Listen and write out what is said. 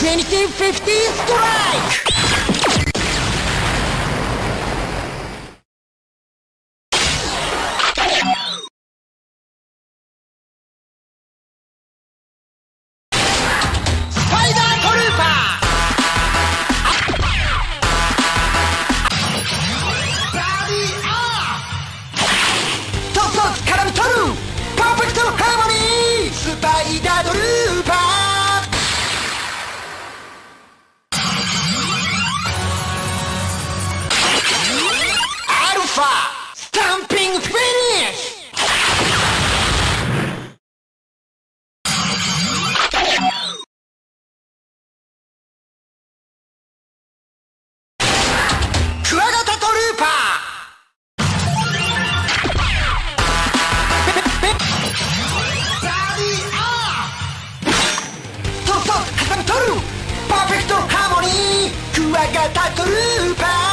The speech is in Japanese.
Деньги 50 strike! far. Stamping finish! Perfecto Harmony! クワガタトルーパー